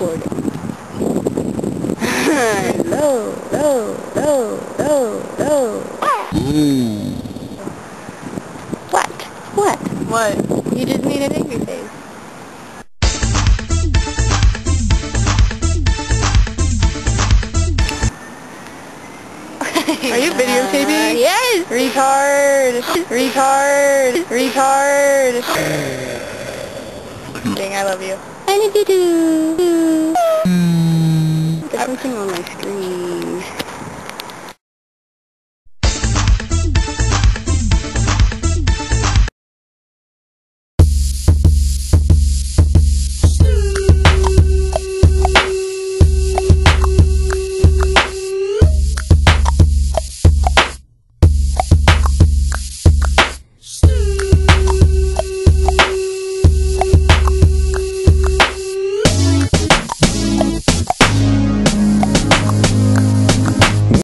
recording. low, low, low, low, low. What? What? What? You just need an angry face. Are you videotaping? Uh, yes! Retard! Retard! Retard! I love you. I love you too. There's something on my screen.